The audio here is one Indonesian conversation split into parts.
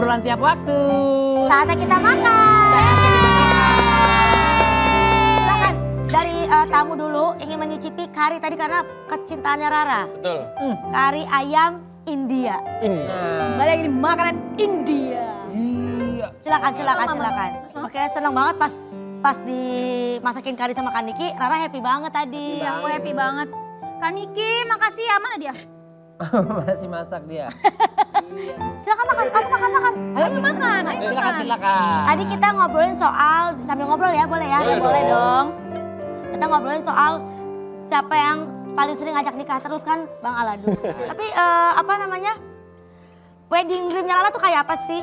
obrolan tiap waktu. Saatnya kita makan. Silakan dari eh, tamu dulu ingin menyicipi kari tadi karena kecintaannya Rara. Betul. Kari ayam India. Ini. Kembali lagi di makanan India. Iya. Silakan, silakan, silakan. Oke, seneng banget pas pas dimasakin kari sama Kak Niki, Rara happy banget tadi. Iya, aku happy banget. Kak Niki, makasih ya. Mana dia? Masih masak dia. Silakan makan, langsung makan, makan. Ayo makan, ayo Silakan makan. silakan. Tadi kita ngobrolin soal, sambil ngobrol ya, boleh ya? Boleh Ya, boleh dong. dong. Kita ngobrolin soal siapa yang paling sering ngajak nikah terus kan Bang Aladu. Tapi eh, apa namanya? Wedding dreamnya Lala tuh kayak apa sih?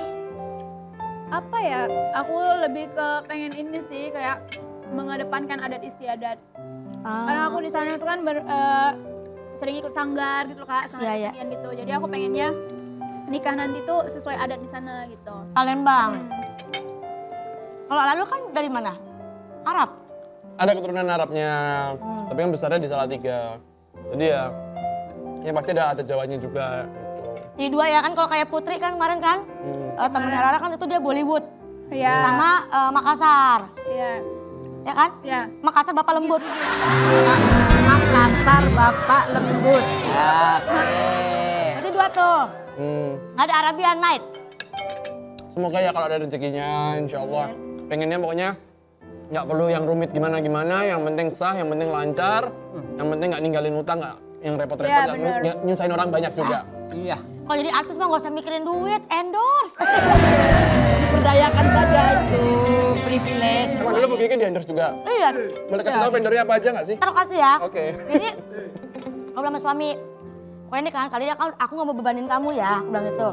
Apa ya? Aku lebih ke pengen ini sih kayak mengedepankan adat istiadat. Karena aku di sana tuh kan ber- eh, sering ikut sanggar gitu loh kak, sanggar Iya, iya. kesenian gitu. Jadi aku pengennya nikah nanti tuh sesuai adat di sana gitu. Palembang. Hmm. Kalau Aladu kan dari mana? Arab. Ada keturunan Arabnya, Hmm. tapi yang besarnya di Salatiga. Jadi ya, ya pasti ada ada Jawanya juga. Jadi dua ya kan kalau kayak Putri kan kemarin kan Hmm. eh, temennya Rara kan itu dia Bollywood Iya. sama eh, Makassar Iya. ya kan? Iya. Makassar bapak lembut. Makassar Bapak Lembut. Oke. Jadi dua tuh. Hmm. Ada Arabian Night. Semoga ya kalau ada rezekinya, insya Allah. Pengennya pokoknya nggak perlu yang rumit gimana-gimana, yang penting sah, yang penting lancar, yang penting nggak ninggalin utang, nggak yang repot-repot, Iya, nggak nyusahin orang banyak juga. Iya. Kalau jadi artis mah nggak usah mikirin duit, endorse. Diperdayakan saja itu privilege. Emang dulu Bu Kiki di endorse juga. iya. Boleh kasih tahu vendornya apa aja nggak sih? Ntar kasih ya. Oke. Jadi aku bilang sama suami, pokoknya ini kan kali ini aku, aku nggak mau bebanin kamu ya, aku bilang gitu.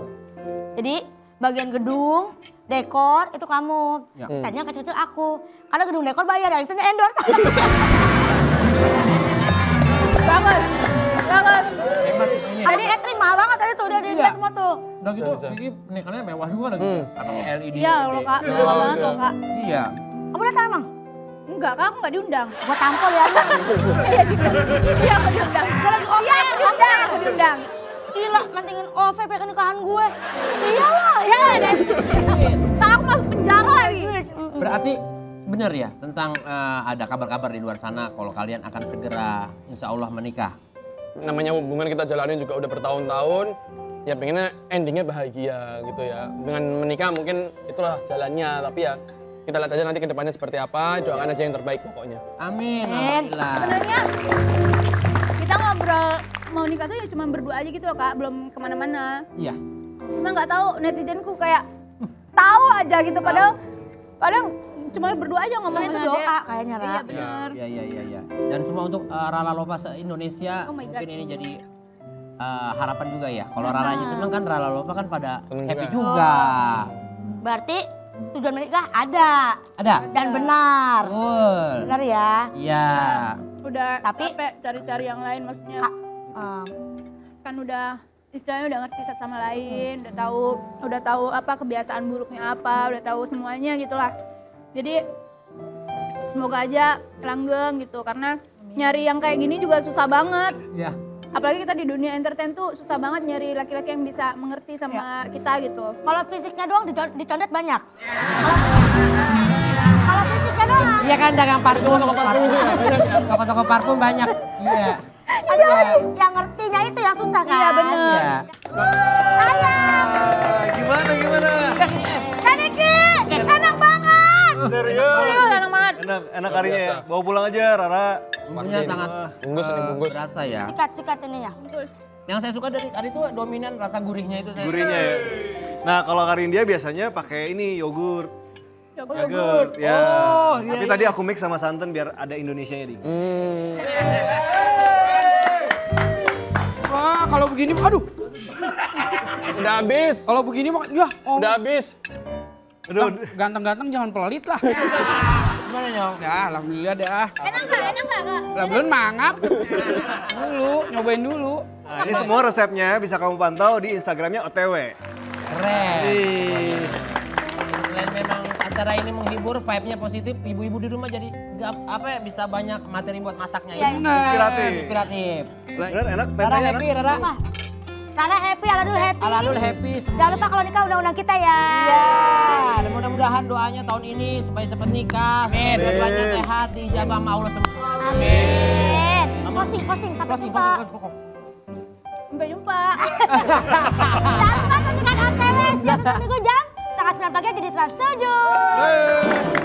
Jadi bagian gedung, dekor itu kamu, Ya. sisanya kecil-kecil aku. Karena gedung dekor bayar, yang sisanya endorse. Banget. Banget. Hebat itu ini. Jadi catering mahal banget tadi tuh, udah di Iya. semua tuh. Udah gitu, ini pernikahannya mewah juga lagi. Hmm. Pakai LED. Iya loh kak, mewah banget loh kak. Iya. Kamu datang emang? Enggak kak, aku nggak diundang. Gua tampol ya. Iya gitu. Iya aku diundang. Iya aku diundang. Aku diundang. Gila, mantingin OV pengen nikahan gue. Iyalah, Ya deh. Ntar aku masuk penjara lagi. Berarti benar ya tentang eh, ada kabar-kabar di luar sana kalau kalian akan segera insya Allah menikah. Namanya hubungan kita jalanin juga udah bertahun-tahun, ya pengennya endingnya bahagia gitu ya. Dengan menikah mungkin itulah jalannya, tapi ya kita lihat aja nanti ke depannya seperti apa, doakan aja yang terbaik pokoknya. Amin. Amin. Alhamdulillah. Sebenarnya kita ngobrol mau nikah tuh ya cuma berdua aja gitu loh kak, belum ke mana-mana. Iya. Cuma nggak tahu netizenku kayak tahu aja gitu padahal padahal cuma berdua aja ngomong itu doa kayaknya, Ra. Iya benar. Iya iya iya iya. Dan cuma untuk eh, Rara Lopa se Indonesia Oh my God. mungkin ini jadi eh, harapan juga ya. Kalau Raranya seneng kan Rara Lopa kan pada Seneng happy juga. juga. Berarti tujuan menikah ada Ada. dan benar. Benar ya. Iya. Udah Tapi- capek cari-cari yang lain maksudnya Em, kan udah istilahnya udah ngerti satu sama lain, udah tahu udah tahu apa kebiasaan buruknya apa, udah tahu semuanya gitulah. Jadi semoga aja langgeng gitu karena nyari yang kayak gini juga susah banget. Iya. Apalagi kita di dunia entertain tuh susah banget nyari laki-laki yang bisa mengerti sama kita gitu. kalau fisiknya doang dico- dicondet banyak. Kalau fisiknya doang. Iya kan dagang parfum, parfum. Toko-toko parfum banyak. Iya. Tapi lagi yang ngertinya itu yang susah kan. Iya bener. Iya. Sayang. Gimana gimana? Kaneki, enak banget. Serius? Serius enak banget. Enak, enak Luar karinya ya. Bawa pulang aja Rara. Bumbunya sangat Bungkus ini eh, bungkus. berasa ya. Sikat-sikat ininya. Yang saya suka dari kari itu dominan rasa gurihnya itu saya. Gurihnya ya. Nah kalau karin dia biasanya pakai ini yogurt. yogurt. Yogurt, ya. Oh, iya, Tapi iya. tadi aku mix sama santan biar ada Indonesianya di. Hmm. Begini, aduh, Udah habis. kalau begini mah, ya, oh, Udah habis. Aduh, ganteng-ganteng jangan pelit lah. Gimana nyong? Ya, alhamdulillah dah. Enak nggak? Enak nggak kak? Lah belum mangap. Dulu, nyobain dulu. nah, ini semua resepnya bisa kamu pantau di Instagramnya OTW. Keren. Selain memang acara ini menghibur, vibe-nya positif, ibu-ibu di rumah jadi gak, apa ya bisa banyak materi buat masaknya ya. Inspiratif. Inspiratif. Bener enak, Rara enak. happy, Rara. Rana happy, Aladul happy. Aladul happy. Jangan lupa kalau nikah undang-undang kita ya. Iya, mudah-mudahan doanya tahun ini supaya cepat nikah. Amin. Dua-duanya sehat, dijabah sama Allah semua. Amin. Closing, closing, sampai jumpa. Sampai jumpa. Jangan lupa saksikan OTW setiap Minggu jam setengah sembilan pagi di Trans 7. Hey.